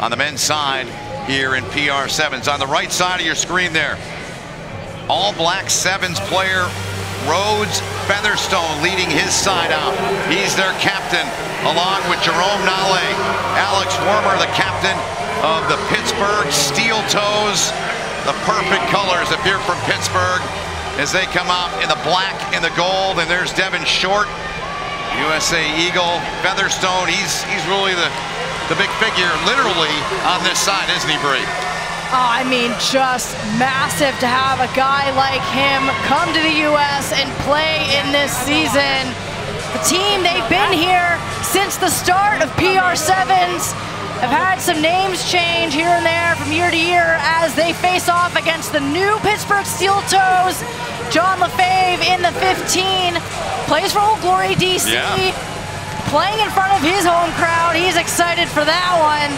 on the men's side here in PR7s. On the right side of your screen there, all black sevens player Rhodes Featherstone leading his side out. He's their captain, along with Jerome Nale. Alex Wormer, the captain of the Pittsburgh Steel Toes. The perfect colors appear from Pittsburgh as they come out in the black and the gold. And there's Devin Short, USA Eagle. Featherstone, he's, he's really the the big figure literally on this side, isn't he, Brie? Oh, I mean, just massive to have a guy like him come to the U.S. and play in this season. The team, they've been here since the start of PR7s. Have had some names change here and there from year to year as they face off against the new Pittsburgh Steel Toes. John LeFevre in the 15, plays for Old Glory DC. Yeah playing in front of his home crowd. He's excited for that one.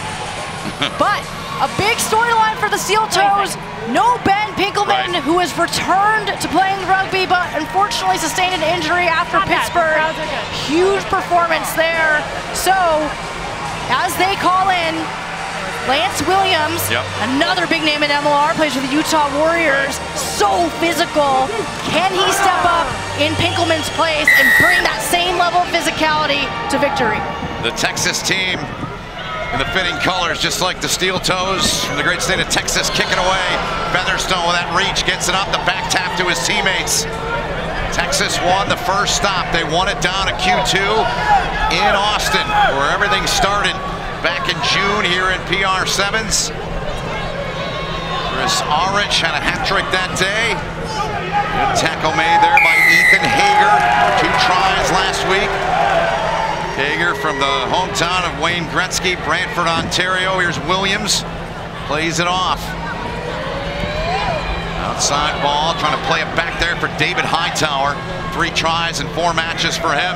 but a big storyline for the Steel Toes. No Ben Pinkelman, right. who has returned to playing rugby, but unfortunately sustained an injury after Not Pittsburgh. Huge performance there. So, as they call in, Lance Williams, yep. another big name in MLR, plays for the Utah Warriors. So physical. Can he step up in Pinkelman's place and bring that same level of physicality to victory? The Texas team in the fitting colors, just like the Steel Toes from the great state of Texas, kicking away. Featherstone with that reach, gets it up the back tap to his teammates. Texas won the first stop. They won it down at Q2 in Austin, where everything started back in June here in PR7s. Chris Aurich had a hat trick that day. Good tackle made there by Ethan Hager. Two tries last week. Hager from the hometown of Wayne Gretzky, Brantford, Ontario. Here's Williams. Plays it off. Outside ball, trying to play it back there for David Hightower. Three tries and four matches for him.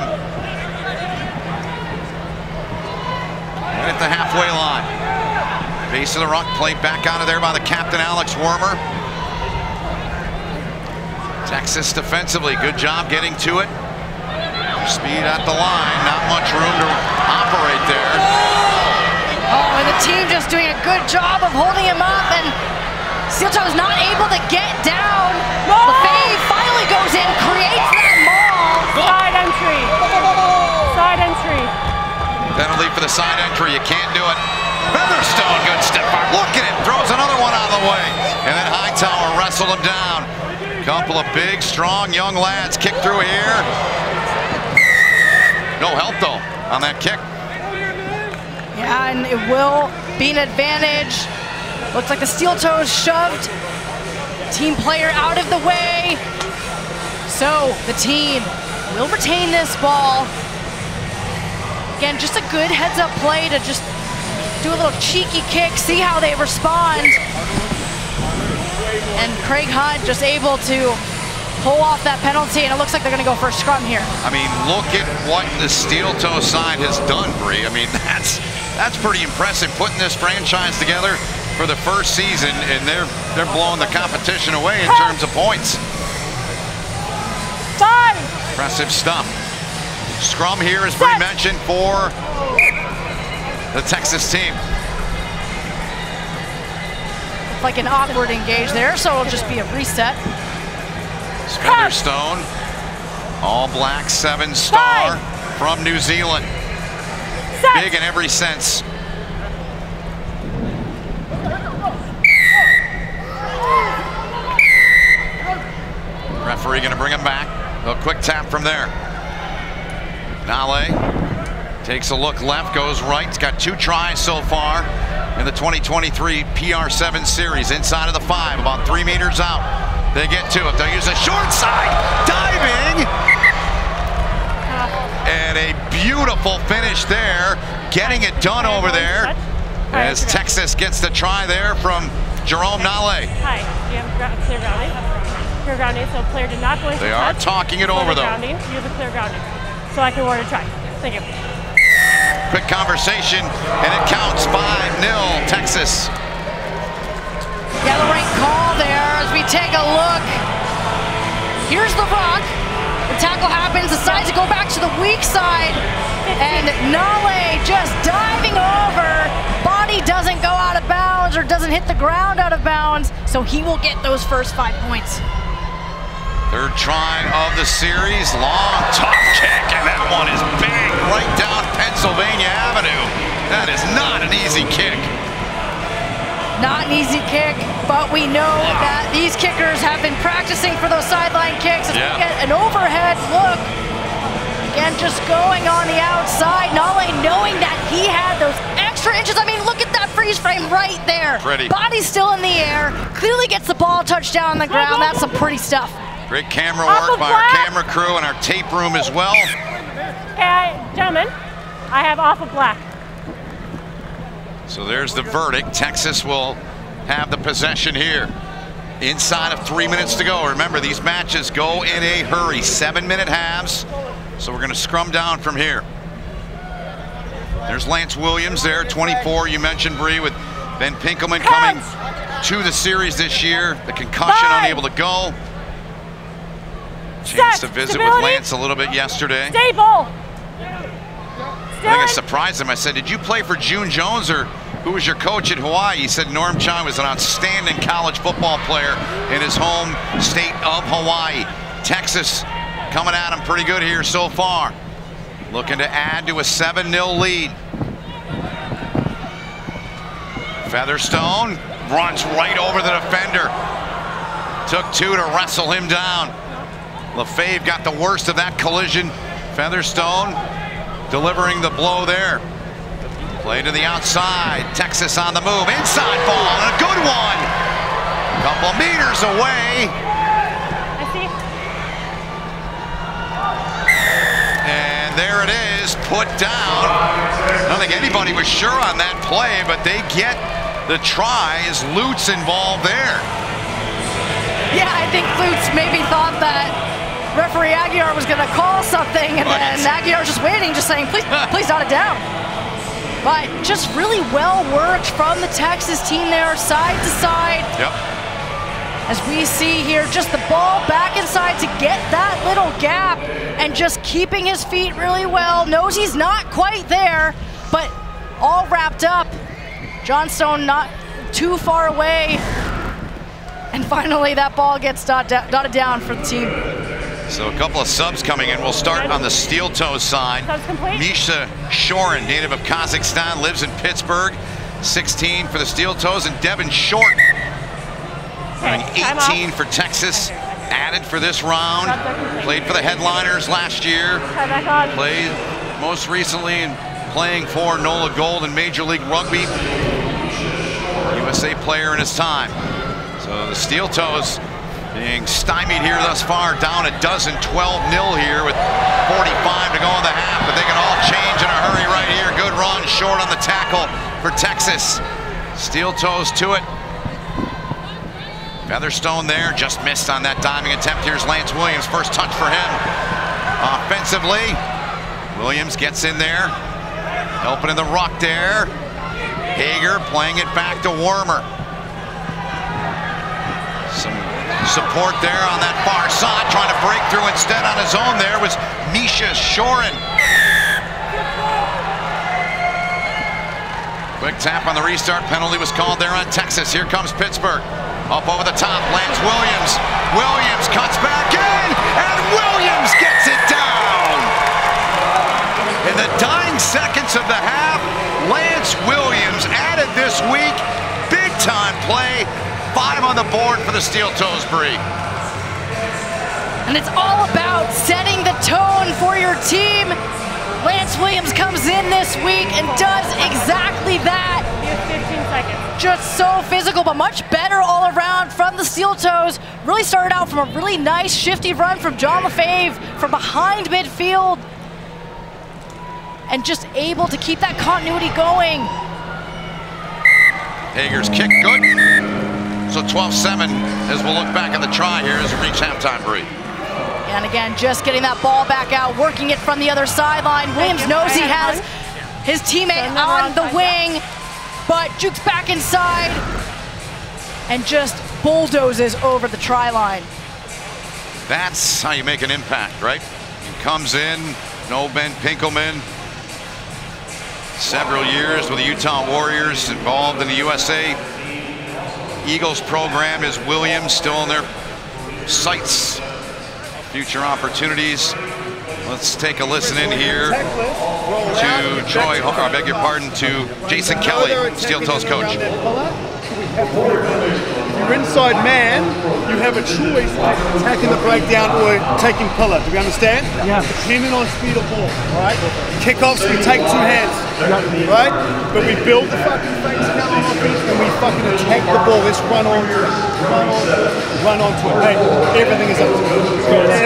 At the halfway line. Base of the ruck, played back out of there by the captain, Alex Wormer. Texas defensively, good job getting to it. Speed at the line, not much room to operate there. Oh, and the team just doing a good job of holding him up, and Steel is not able to get down. LeFevre finally goes in, creates that maul. Side entry. Side entry. Penalty for the side entry. You can't do it. Featherstone, good step back. Look at it. Throws another one out of the way. And then Hightower wrestled him down. Couple of big, strong young lads kick through here. No help, though, on that kick. Yeah, and it will be an advantage. Looks like the steel toes shoved team player out of the way. So the team will retain this ball. Again, just a good heads-up play to just do a little cheeky kick, see how they respond. And Craig Hunt just able to pull off that penalty, and it looks like they're going to go for a scrum here. I mean, look at what the steel toe side has done, Brie. I mean, that's that's pretty impressive, putting this franchise together for the first season, and they're they're blowing the competition away in terms of points. Five. Impressive stuff. Scrum here, as Bree mentioned, for the Texas team. Like an awkward engage there, so it'll just be a reset. Featherstone, all black seven star from New Zealand. Big in every sense. Referee going to bring him back. A quick tap from there. Nale takes a look left, goes right. He's got two tries so far in the 2023 PR7 series. Inside of the five, about three meters out. They get to it. They'll use a short side, diving. And a beautiful finish there, getting it done over there as Texas gets the try there from Jerome Nale. Hi, do you have clear grounding? Clear grounding, so player did not go into They are talking it over though. Grounding, you have a clear grounding so I can award a try. Thank you. Quick conversation, and it counts 5-0, Texas. Yeah, the right call there as we take a look. Here's the rock. The tackle happens, decides to go back to the weak side, and Nale just diving over. Body doesn't go out of bounds or doesn't hit the ground out of bounds, so he will get those first five points. Third try of the series, long top kick, and that one is bang right down Pennsylvania Avenue. That is not an easy kick. Not an easy kick, but we know wow. that these kickers have been practicing for those sideline kicks. As yeah. we get an overhead look, again, just going on the outside, Nale knowing that he had those extra inches. I mean, look at that freeze frame right there. Pretty. Body's still in the air, clearly gets the ball touched down on the ground. That's some pretty stuff. Great camera work by our camera crew and our tape room as well. Okay, gentlemen, I have off of black. So there's the verdict. Texas will have the possession here. Inside of three minutes to go. Remember, these matches go in a hurry. Seven minute halves. So we're going to scrum down from here. There's Lance Williams there, 24. You mentioned, Bree, with Ben Pinkelman coming to the series this year. The concussion, unable to go. Chance to visit Stability. with Lance a little bit yesterday. Stable. I think I surprised him. I said, did you play for June Jones or who was your coach at Hawaii? He said Norm Chow was an outstanding college football player in his home state of Hawaii. Texas coming at him pretty good here so far. Looking to add to a 7-0 lead. Featherstone runs right over the defender. Took two to wrestle him down. LeFevre got the worst of that collision. Featherstone delivering the blow there. Play to the outside. Texas on the move. Inside ball and a good one. A couple meters away. And there it is, put down. I don't think anybody was sure on that play, but they get the try as Loots involved there. Yeah, I think Loots maybe thought that referee Aguiar was going to call something, and then Aguiar was just waiting, just saying, please, please not it down. But just really well worked from the Texas team there, side to side. Yep. As we see here, just the ball back inside to get that little gap and just keeping his feet really well. Knows he's not quite there, but all wrapped up. Johnstone not too far away. And finally, that ball gets dotted down for the team. So a couple of subs coming in. We'll start on the steel toe side. Misha Shorin, native of Kazakhstan, lives in Pittsburgh. 16 for the steel toes, and Devin Short, okay, 18 for Texas, added for this round. Played for the headliners last year. Played most recently in playing for NOLA Gold in Major League Rugby. USA player in his time. So the steel toes being stymied here thus far, down a dozen, 12-0 here with 45 to go in the half, but they can all change in a hurry right here. Good run, short on the tackle for Texas. Steel toes to it. Featherstone there, just missed on that diving attempt. Here's Lance Williams, first touch for him. Offensively, Williams gets in there, helping in the ruck there. Hager playing it back to Wormer. Some Support there on that far side, trying to break through instead on his own there was Misha Shorin. Quick tap on the restart, penalty was called there on Texas. Here comes Pittsburgh. Up over the top, Lance Williams. Williams cuts back in, and Williams gets it down. In the dying seconds of the half, Lance Williams added this week, big time play, Five on the board for the Steel Toes Bree. And it's all about setting the tone for your team. Lance Williams comes in this week and does exactly that. 15 seconds. Just so physical, but much better all around from the Steel Toes. Really started out from a really nice shifty run from John LeFevre from behind midfield. And just able to keep that continuity going. Hager's kick good. So 12-7 as we'll look back at the try here as we reach halftime break. And again, just getting that ball back out, working it from the other sideline. Williams knows he has his teammate on the wing, but jukes back inside and just bulldozes over the try line. That's how you make an impact, right? He comes in, no Ben Pinkelman, several years with the Utah Warriors involved in the USA Eagles program is Williams still in their sights. Future opportunities. Let's take a listen in here to Troy, Hooker, I beg your pardon, to Jason Kelly, Steel Toes coach. If you're inside man, you have a choice of attacking the breakdown or taking pillar. Do we understand? Yeah. Depending on speed of ball, right? Kickoffs, we take two hands, right? But we build the fucking face count on offense and we fucking attack the ball. Let's run on, run on, run onto it. Hey, everything is up to you.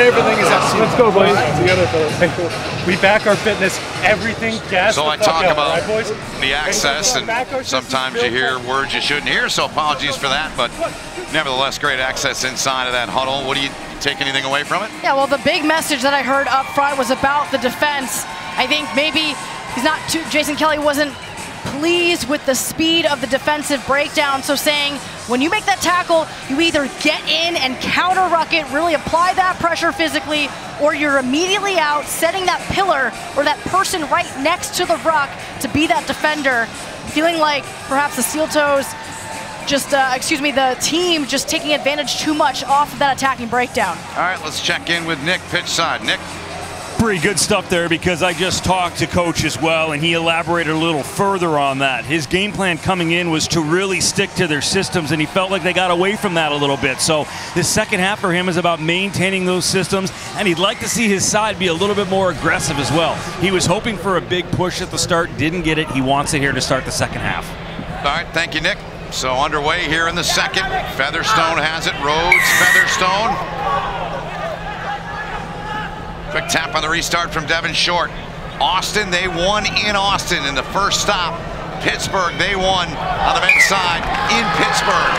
Everything is up to you. Let's go, boys. Together, fellas. We back our fitness. Everything gas So I talk out, about right, the access, and Back our system sometimes you hear up. words you shouldn't hear, so apologies for that. But nevertheless, great access inside of that huddle. What do you take anything away from it? Yeah, well, the big message that I heard up front was about the defense. I think maybe he's not too, Jason Kelly wasn't pleased with the speed of the defensive breakdown. So saying, when you make that tackle, you either get in and counter ruck it, really apply that pressure physically, or you're immediately out, setting that pillar or that person right next to the ruck to be that defender. Feeling like perhaps the Steel Toes just, uh, excuse me, the team just taking advantage too much off of that attacking breakdown. All right, let's check in with Nick pitch side. Nick, Pretty good stuff there because I just talked to coach as well, and he elaborated a little further on that. His game plan coming in was to really stick to their systems, and he felt like they got away from that a little bit. So the second half for him is about maintaining those systems, and he'd like to see his side be a little bit more aggressive as well. He was hoping for a big push at the start, didn't get it. He wants it here to start the second half. All right, thank you, Nick. So underway here in the second. Featherstone has it. Rhodes, Featherstone. Quick tap on the restart from Devin Short. Austin, they won in Austin in the first stop. Pittsburgh, they won on the men's side in Pittsburgh.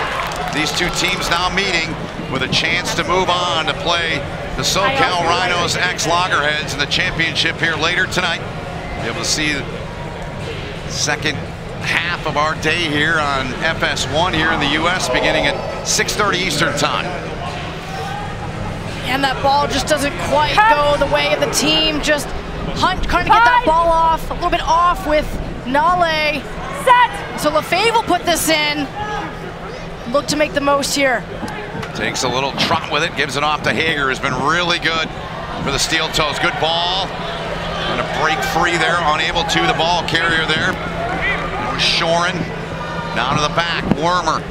These two teams now meeting with a chance to move on to play the SoCal Rhinos ex Loggerheads in the championship here later tonight. Be able to see the second half of our day here on FS1 here in the U.S. beginning at 6:30 Eastern Time. And that ball just doesn't quite go the way of the team. Just Hunt trying to get that ball off, a little bit off with Nale. Set. So LeFevre will put this in. Look to make the most here. Takes a little trot with it, gives it off to Hager, who's been really good for the Steel Toes. Good ball. And a break free there, unable to the ball carrier there. Shorin down to the back, Wormer.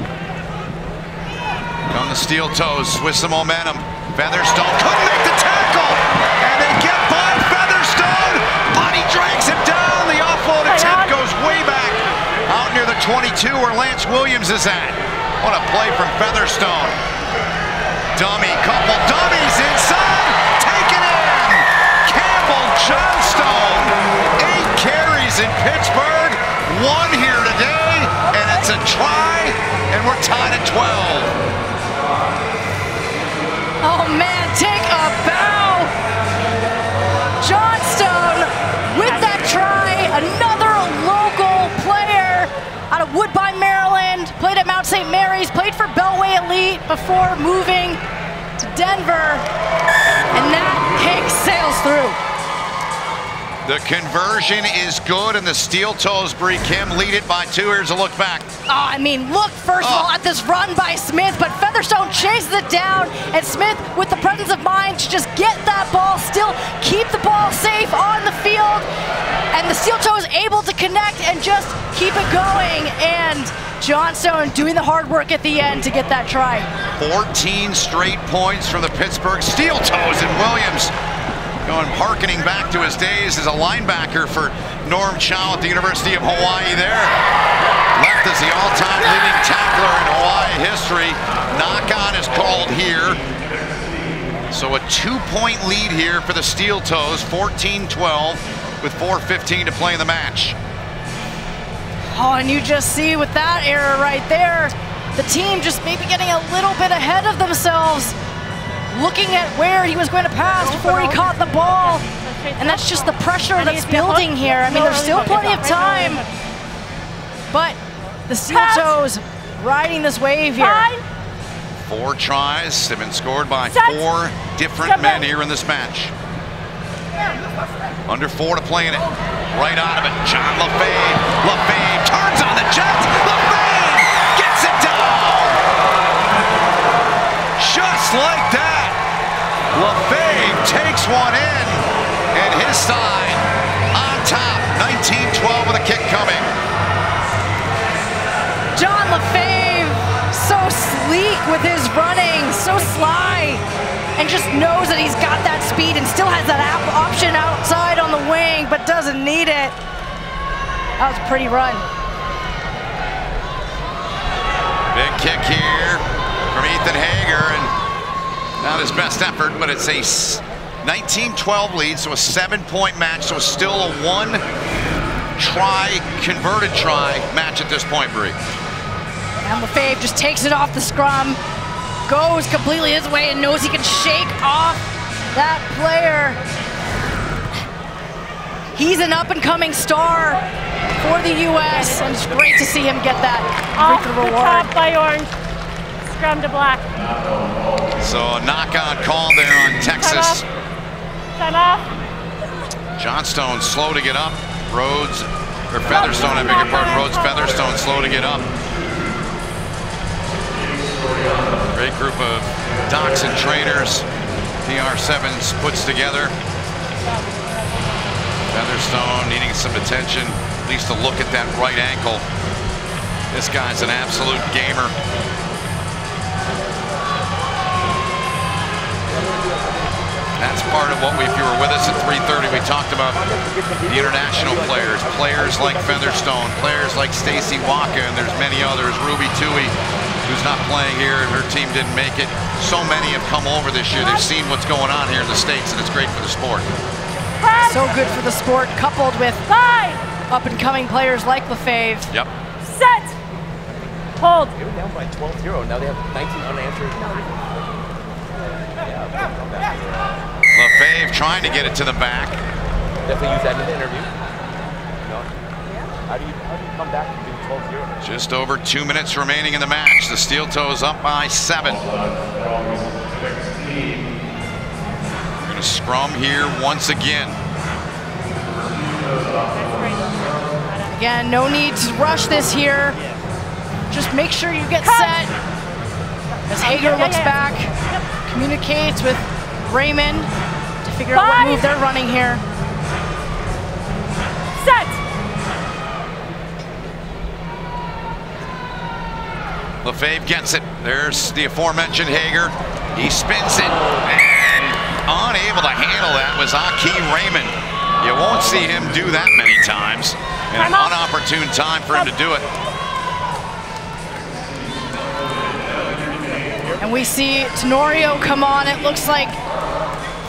Come the Steel Toes with some momentum. Featherstone couldn't make the tackle, and they get by Featherstone, but he drags him down. The offload attempt goes way back out near the 22 where Lance Williams is at. What a play from Featherstone. Dummy, couple dummies inside, taken in. Campbell Johnstone, eight carries in Pittsburgh, one here today, and it's a try, and we're tied at 12. Oh man, take a bow. Johnstone with that try. Another local player out of Woodbine, Maryland. Played at Mount St. Mary's, played for Beltway Elite before moving to Denver. And that kick sails through. The conversion is good, and the Steel Toes Bree Kim lead it by two. Here's a look back. Oh, I mean, look first of all Oh. at this run by Smith, but Featherstone chases it down, and Smith, with the presence of mind to just get that ball, still keep the ball safe on the field, and the Steel Toes able to connect and just keep it going, and Johnstone doing the hard work at the end to get that try. 14 straight points from the Pittsburgh Steel Toes and Williams. Going harkening back to his days as a linebacker for Norm Chow at the University of Hawaii there. Left as the all-time leading tackler in Hawaii history. Knock-on is called here. So a two-point lead here for the Steel Toes, 14-12 with 4.15 to play in the match. Oh, and you just see with that error right there, the team just maybe getting a little bit ahead of themselves, looking at where he was going to pass before he caught the ball. And that's just the pressure that's building here. I mean, there's still plenty of time. But the Steel Toes riding this wave here. Four tries have been scored by four different men here in this match. Under four to play in it. Right out of it. John LeFevre. LeFevre turns on the Jets. LeFevre gets it down. Just like that. LeFevre takes one in, and his side on top, 19-12 with a kick coming. John LeFevre, so sleek with his running, so sly, and just knows that he's got that speed and still has that option outside on the wing, but doesn't need it. That was a pretty run. Big kick here from Ethan Hager, and not his best effort, but it's a 19-12 lead, so a seven-point match, so still a one try, converted try match at this point, Brie. And LeFevre just takes it off the scrum, goes completely his way and knows he can shake off that player. He's an up-and-coming star for the U.S. and it's great to see him get that Off the the reward. top by Orange. Scrum to black. So a knockout call there on Texas. Time off. Johnstone slow to get up. Rhodes, or Featherstone, I beg your pardon. Rhodes Featherstone slow to get up. Great group of docs and trainers. PR7s puts together. Featherstone needing some attention, at least a look at that right ankle. This guy's an absolute gamer. That's part of what we, if you were with us at 3.30, we talked about the international players, players like Featherstone, players like Stacey Waaka, and there's many others, Ruby Tui, who's not playing here and her team didn't make it. So many have come over this year. They've seen what's going on here in the States, and it's great for the sport. So good for the sport, coupled with up-and-coming players like LeFevre. Yep. Set. Hold. They were down by 12-0. Now they have 19 unanswered. LeFevre trying to get it to the back. Definitely use that in the interview. You know, how do you how do you come back and do 12-0? Just over two minutes remaining in the match. The Steel Toes up by seven. We're going to scrum here once again. Again, no need to rush this here. Just make sure you get set. As Hager Yeah, yeah, looks yeah. back, communicates with Raymond to figure out what Five. move they're running here. Set. LeFevre gets it. There's the aforementioned Hager. He spins it and unable to handle that was Aki Raymond. You won't see him do that many times. And an Time unopportune time for him to do it. And we see Tenorio come on. It looks like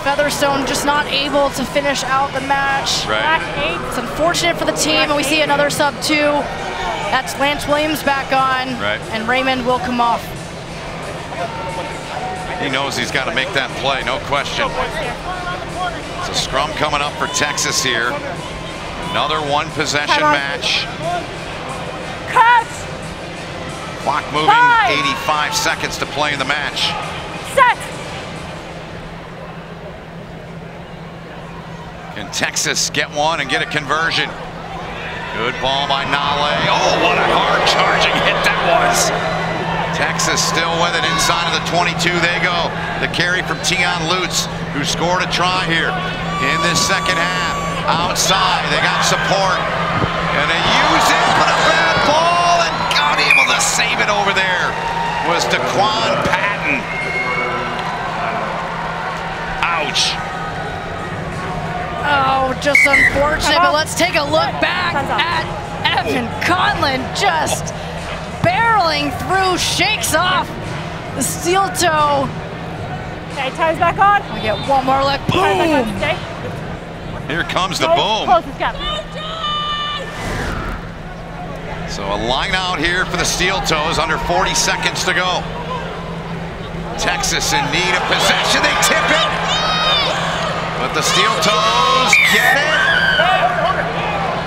Featherstone just not able to finish out the match. Black eight. It's unfortunate for the team, and we see another sub two. That's Lance Williams back on, Right. and Raymond will come off. He knows he's got to make that play, no question. It's a scrum coming up for Texas here. Another one possession match. Cut. Clock moving, Five. 85 seconds to play in the match. Set. Can Texas get one and get a conversion? Good ball by Nale. Oh, what a hard charging hit that was. Texas still with it inside of the 22. They go. The carry from Tiaan Loots, who scored a try here in this second half. Outside, they got support. And they use it, but a bad ball, and God able to save it over there was Da'Quan Patton. Ouch. Oh, just unfortunate, but let's take a look back at Evan Conlon just barreling through, shakes off the steel toe. Okay, time's back on. We get one more look, Time's back on. boom. Here comes the Close, boom. Close this gap. So a line out here for the Steel Toes, under 40 seconds to go. Texas in need of possession, they tip it. But the Steel Toes get it. Hold it.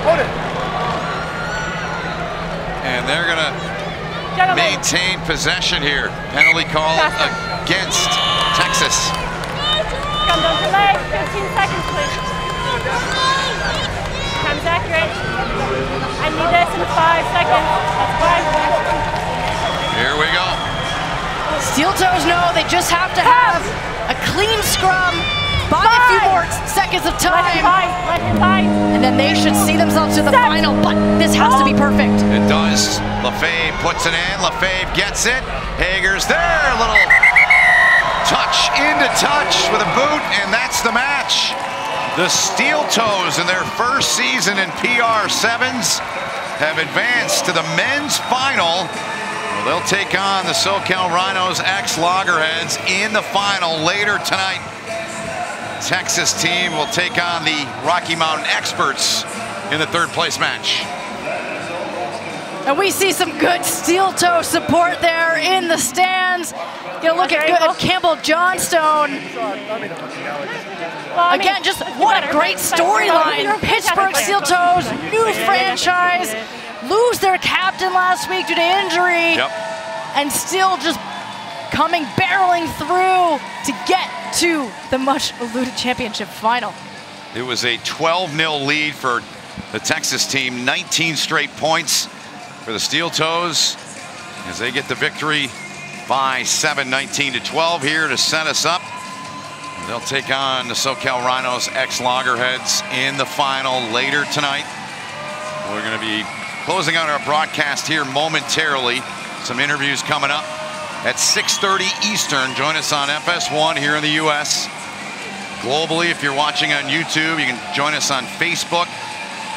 Hold it. And they're gonna maintain possession here. Penalty call Faster. against Texas. Come don't delay. 15 seconds, please. Time's accurate. I need this in five seconds. That's five. Here we go. Steel toes know they just have to have a clean scrum, buy a few Five. more seconds of Let him time, bite. Let him bite. and then they should see themselves to the Set. final. But this has to be oh. perfect. It does. LeFevre puts it in. LeFevre gets it. Hager's there. A little touch into touch with a boot, and that's the match. The Steel Toes in their first season in PR7s have advanced to the men's final. Well, they'll take on the SoCal Rhinos ex Loggerheads in the final later tonight. Texas team will take on the Rocky Mountain Experts in the third place match. And we see some good steel toe support there in the stands. You know, look at, good, at Campbell Johnstone. Well, I mean, Again, just what a great right? You're storyline. Pittsburgh fantastic Steel. Toes, new franchise, lose their captain last week due to injury, Yep. and still just coming barreling through to get to the much eluded championship final. It was a 12 0 lead for the Texas team, 19 straight points for the Steel Toes as they get the victory by 7 19 to 12 here to set us up. They'll take on the SoCal Rhinos ex Loggerheads in the final later tonight. We're going to be closing out our broadcast here momentarily. Some interviews coming up at 6:30 Eastern. Join us on FS1 here in the U.S. Globally, if you're watching on YouTube, you can join us on Facebook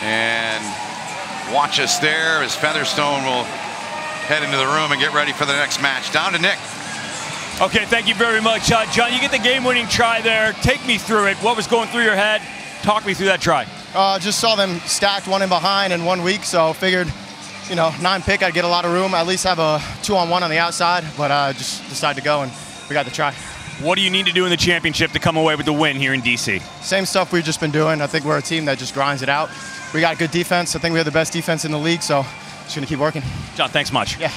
and watch us there as Featherstone will head into the room and get ready for the next match. Down to Nick. Okay, thank you very much. Uh, John, you get the game-winning try there. Take me through it. What was going through your head? Talk me through that try. Uh, just saw them stacked one in behind in one week, so figured, you know, nine pick, I'd get a lot of room, at least have a two on one on the outside, but uh, just decided to go and we got the try. What do you need to do in the championship to come away with the win here in DC? Same stuff we've just been doing. I think we're a team that just grinds it out. We got good defense. I think we have the best defense in the league, so just gonna keep working. John, thanks much. Yeah.